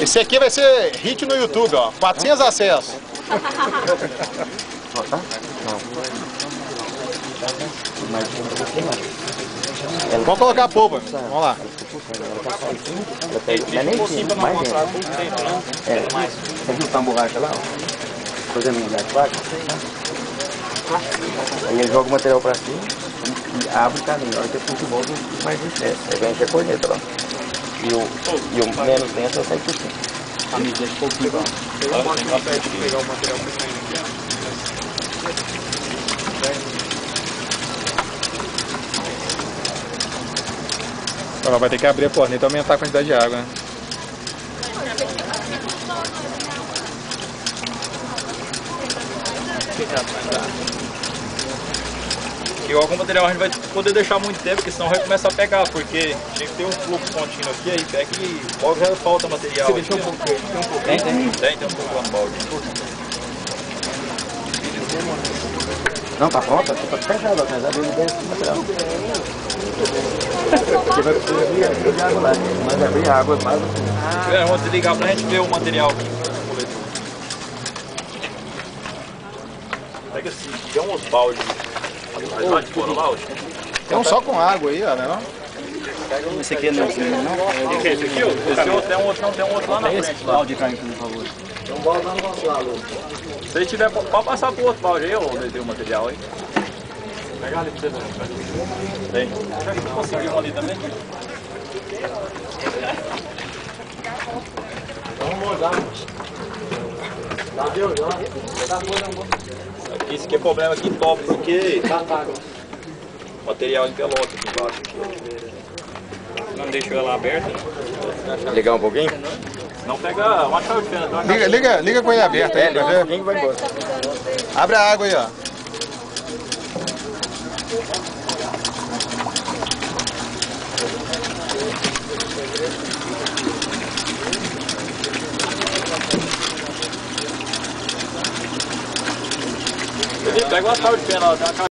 Esse aqui vai ser hit no YouTube, ó. 400 acessos. Vamos colocar a polpa. Vamos lá. Aqui. Ela pega, não é nem assim, mais dentro. É, você viu a borracha lá? Coisa minha de vaca. Aí ele joga o material pra cima e abre o caminho. A hora que volta, mais excesso. Aí vem a corneta lá. E o, e menos dentro eu saio por cima. Camisa de pouquinho, pegar o material Agora vai ter que abrir a corneta e aumentar a quantidade de água, né? Que algum material a gente vai poder deixar muito tempo, porque senão vai começar a pegar, porque tem que ter um fluxo contínuo aqui, aí pega e logo já falta material. Você deixou um pouco, tem um pouco. Tem, tem, tem, tem um pouco lá no balde. Não, tá pronta? Tá fechado, mas abre ele dentro do material. Porque vai precisar de água lá. Mas abrir água, mais assim. É, vamos desligar pra gente ver o material aqui. Pega assim, tem uns baldes. Mas lá, hoje. Tem um só com água aí, ó, né? Não? Esse aqui não é não? O que é esse aqui? Esse outro tem um outro, não, tem um outro lá na frente. Lá. Balde caindo, por favor. Tem um balde lá no nosso lado. Se ele tiver, pode passar pro outro balde aí, onde tem o material aí. Pegar ali pra você ver. Tem. Conseguiu um ali também. Vamos mudar. Tá? Tá Aqui, é problema aqui top, porque material em pelota aqui embaixo. Não deixou ela aberta. Ligar um pouquinho? Não pega uma chave de fenda. uma Liga, liga, liga com ele aberto aí, pra um ver. vai embora. Abre a água aí, ó. Pega uma chave de fenda, ela tem uma